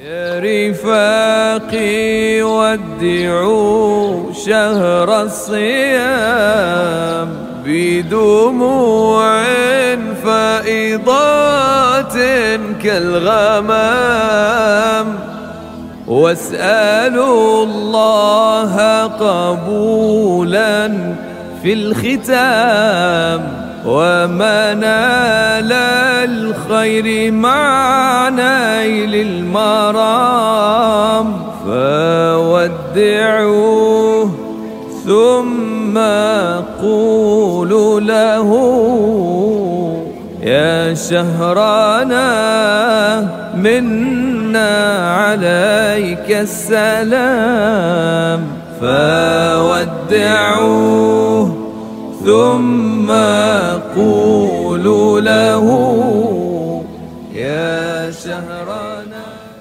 يا رفاقي ودعوا شهر الصيام بدموع فائضات كالغمام. واسألوا الله قبولا في الختام ومنال الخير مع نيل المرام فودعوه ثم قولوا له يا شهرنا منا عليك السلام. فودعوه ثم قولوا له يا شهرنا